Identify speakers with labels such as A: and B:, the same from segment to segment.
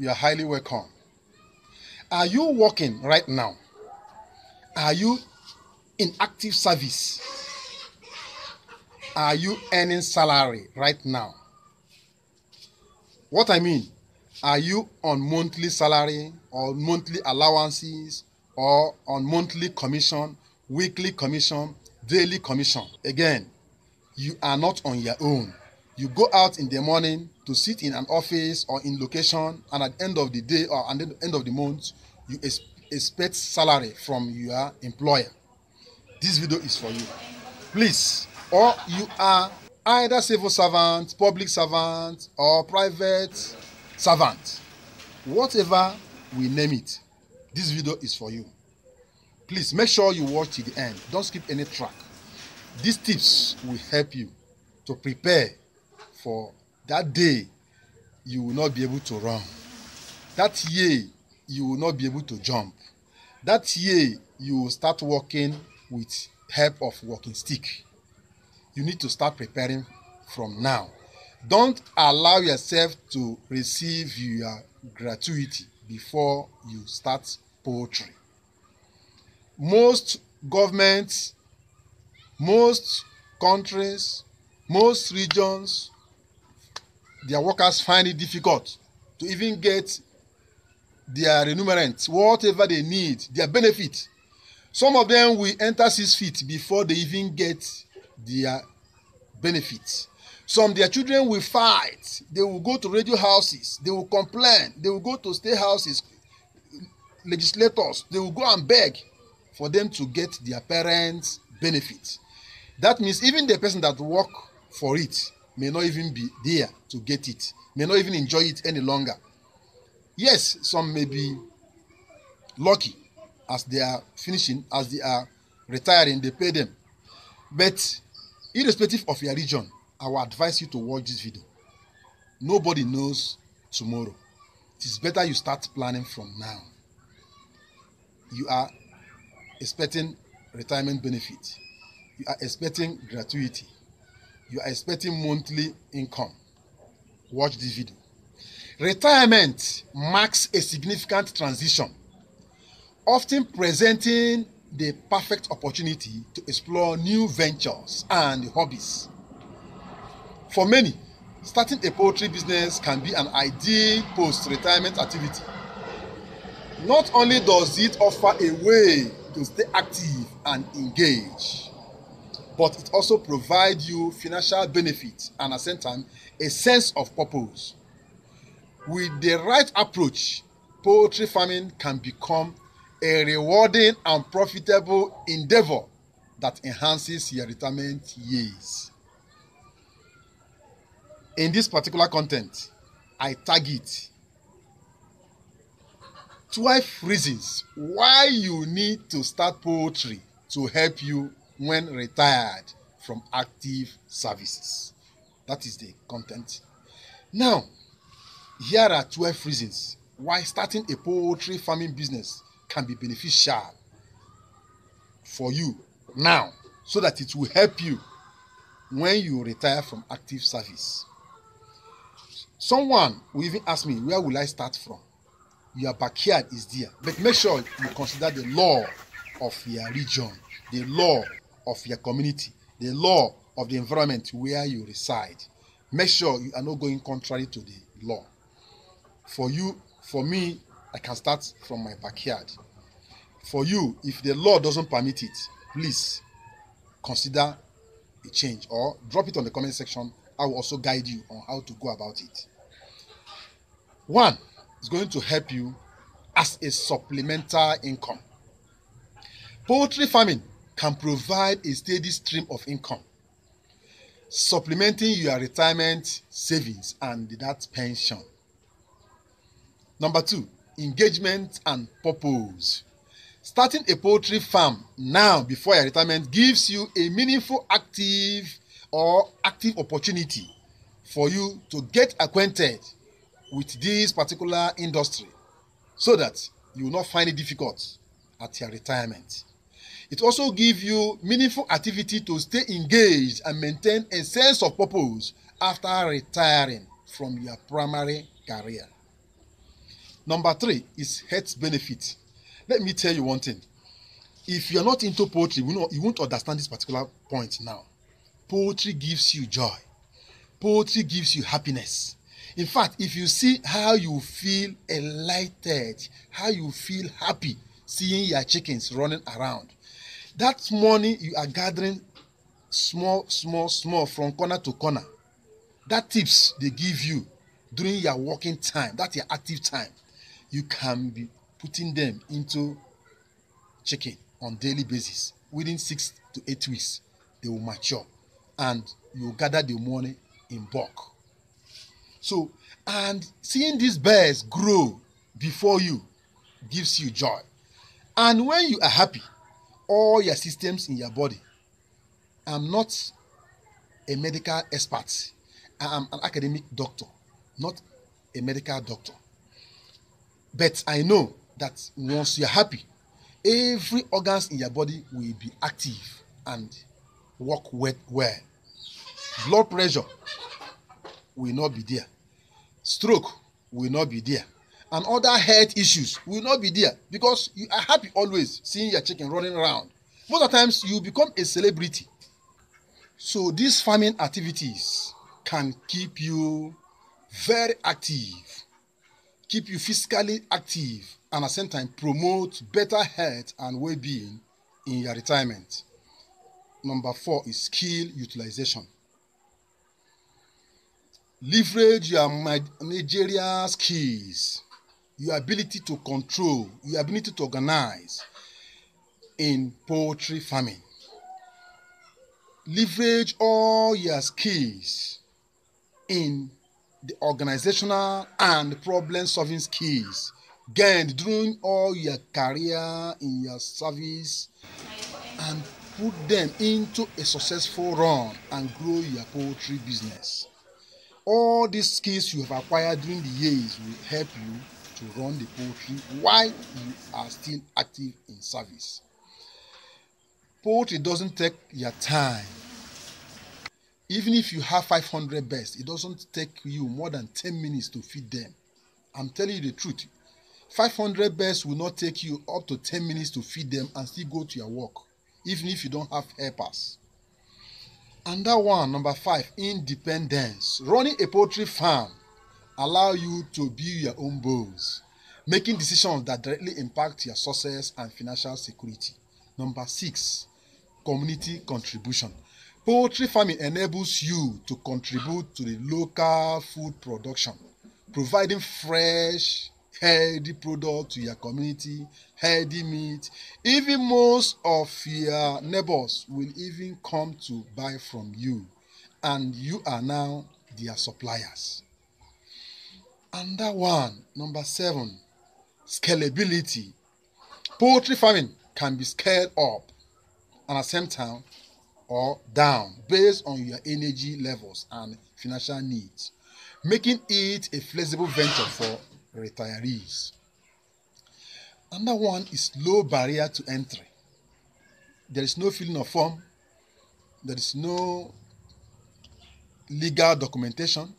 A: You are highly welcome. Are you working right now? Are you in active service? Are you earning salary right now? What I mean, are you on monthly salary or monthly allowances or on monthly commission, weekly commission, daily commission? Again, you are not on your own. You go out in the morning to sit in an office or in location, and at the end of the day or at the end of the month, you ex- expect salary from your employer. This video is for you. Please, or you are either civil servant, public servant, or private servant. Whatever we name it, this video is for you. Please make sure you watch to the end. Don't skip any track. These tips will help you to prepare for that day you will not be able to run. That year you will not be able to jump. That year you will start working with help of walking stick. You need to start preparing from now. Don't allow yourself to receive your gratuity before you start poultry. Most governments, most countries, most regions, their workers find it difficult to even get their remunerant, whatever they need, their benefit. Some of them will enter six feet before they even get their benefits. Some their children will fight. They will go to radio houses. They will complain. They will go to state houses, legislators. They will go and beg for them to get their parents' benefits. That means even the person that work for it may not even be there to get it, may not even enjoy it any longer. Yes, some may be lucky as they are finishing, as they are retiring, they pay them. But irrespective of your region, I will advise you to watch this video. Nobody knows tomorrow. It is better you start planning from now. You are expecting retirement benefit. You are expecting gratuity. You are expecting monthly income. Watch this video. Retirement marks a significant transition, often presenting the perfect opportunity to explore new ventures and hobbies. For many, starting a poultry business can be an ideal post-retirement activity. Not only does it offer a way to stay active and engage, but it also provides you financial benefits and at the same time a sense of purpose. With the right approach, poultry farming can become a rewarding and profitable endeavor that enhances your retirement years. In this particular content, I target 12 reasons why you need to start poultry to help you when retired from active services. That is the content. Now, here are 12 reasons why starting a poultry farming business can be beneficial for you now so that it will help you when you retire from active service. Someone will even ask me, where will I start from? Your backyard is there, but make sure you consider the law of your region, the law of your community, the law of the environment where you reside. Make sure you are not going contrary to the law. For you, for me, I can start from my backyard. For you, if the law doesn't permit it, please consider a change or drop it on the comment section. I will also guide you on how to go about it. One is going to help you as a supplemental income. Poultry farming can provide a steady stream of income, supplementing your retirement savings and that pension. Number two, engagement and purpose. Starting a poultry farm now before your retirement gives you a meaningful active or active opportunity for you to get acquainted with this particular industry so that you will not find it difficult at your retirement. It also gives you meaningful activity to stay engaged and maintain a sense of purpose after retiring from your primary career. Number three is health benefit. Let me tell you one thing. If you're not into poultry, you, won't understand this particular point now. Poultry gives you joy. Poultry gives you happiness. In fact, if you see how you feel enlightened, how you feel happy seeing your chickens running around, that money you are gathering small, small, small from corner to corner, that tips they give you during your working time, that's your active time, you can be putting them into chicken on daily basis. Within six to eight weeks, they will mature and you gather the money in bulk. So, and seeing these birds grow before you gives you joy. And when you are happy, all your systems in your body, I'm not a medical expert, I am an academic doctor, not a medical doctor. But I know that once you're happy, every organs in your body will be active and work well. well. Blood pressure will not be there. Stroke will not be there. And other health issues will not be there because you are happy always seeing your chicken running around. Most of the times you become a celebrity. So these farming activities can keep you very active, keep you physically active, and at the same time promote better health and well-being in your retirement. Number four is skill utilization. Leverage your managerial skills, your ability to control, your ability to organize in poultry farming. Leverage all your skills in the organizational and problem solving skills gained during all your career in your service and put them into a successful run and grow your poultry business. all these skills you have acquired during the years will help you to run the poultry while you are still active in service. Poultry doesn't take your time. Even if you have 500 birds, it doesn't take you more than 10 minutes to feed them. I'm telling you the truth. 500 birds will not take you up to 10 minutes to feed them and still go to your work, even if you don't have helpers. And that one, number five, independence. Running a poultry farm allow you to be your own boss, making decisions that directly impact your success and financial security. Number six, community contribution. Poultry farming enables you to contribute to the local food production, providing fresh, healthy product to your community, healthy meat. Even most of your neighbors will even come to buy from you, and you are now their suppliers. And that one, number seven, scalability. Poultry farming can be scaled up and at the same time or down based on your energy levels and financial needs, making it a flexible venture for retirees. Another one is low barrier to entry. There is no filling of form. There is no legal documentation.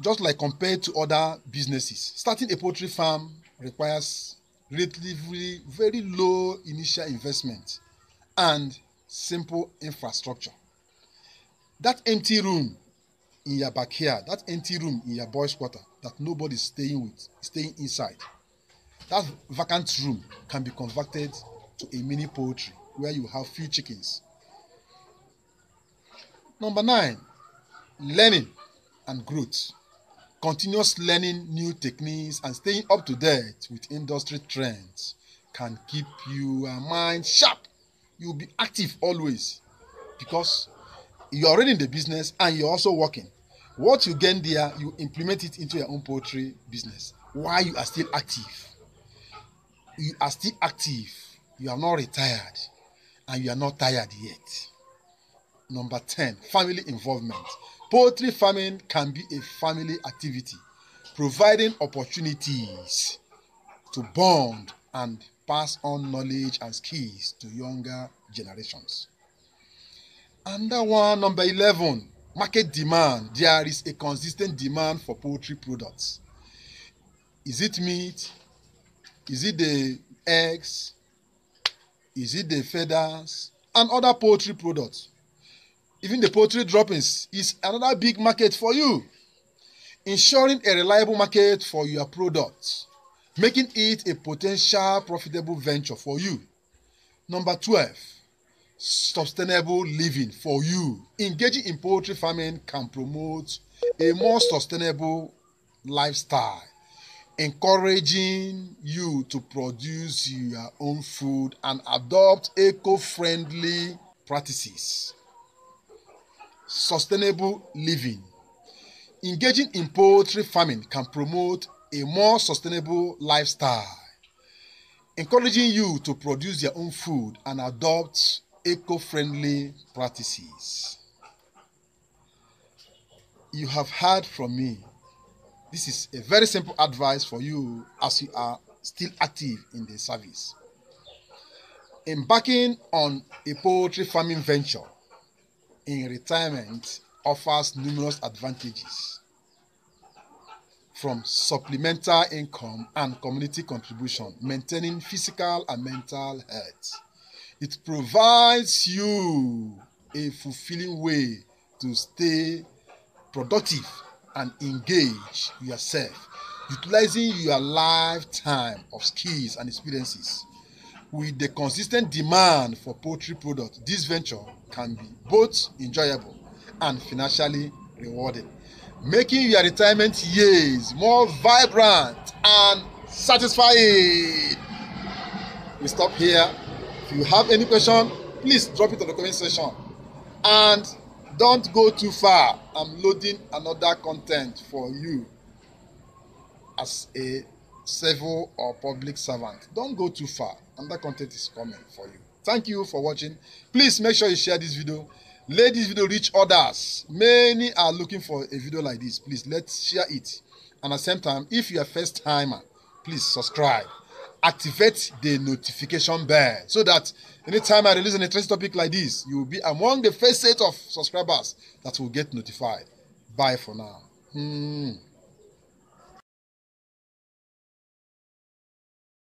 A: Just like compared to other businesses, starting a poultry farm requires relatively very low initial investment and simple infrastructure. That empty room in your backyard, that empty room in your boys' quarter that nobody's staying with, staying inside. That vacant room can be converted to a mini poultry where you have few chickens. Number nine, learning and growth. Continuous learning new techniques and staying up to date with industry trends can keep your mind sharp. You'll be active always because you're already in the business and you're also working. What you gain there, you implement it into your own poultry business while you are still active. You are still active. You are not retired and you are not tired yet. Number 10, family involvement. Poultry farming can be a family activity, providing opportunities to bond and pass on knowledge and skills to younger generations. That one, number 11, market demand. There is a consistent demand for poultry products. Is it meat? Is it the eggs? Is it the feathers? And other poultry products. Even the poultry droppings is another big market for you. Ensuring a reliable market for your products, making it a potential profitable venture for you. Number 12, sustainable living for you. Engaging in poultry farming can promote a more sustainable lifestyle, encouraging you to produce your own food and adopt eco-friendly practices. Sustainable living. Engaging in poultry farming can promote a more sustainable lifestyle, encouraging you to produce your own food and adopt eco-friendly practices. You have heard from me. This is a very simple advice for you as you are still active in the service. Embarking on a poultry farming venture in retirement offers numerous advantages from supplemental income and community contribution, maintaining physical and mental health. It provides you a fulfilling way to stay productive and engage yourself, utilizing your lifetime of skills and experiences. With the consistent demand for poultry products, this venture can be both enjoyable and financially rewarding, making your retirement years more vibrant and satisfying. We stop here. If you have any question, please drop it in the comment section. And don't go too far. I'm loading another content for you as a civil or public servant. Don't go too far. Another content is coming for you. Thank you for watching. Please make sure you share this video. Let this video reach others. Many are looking for a video like this. Please let's share it. And at the same time, if you are first timer, please subscribe activate the notification bell so that anytime I release an interesting topic like this, you will be among the first set of subscribers that will get notified. Bye for now. Hmm.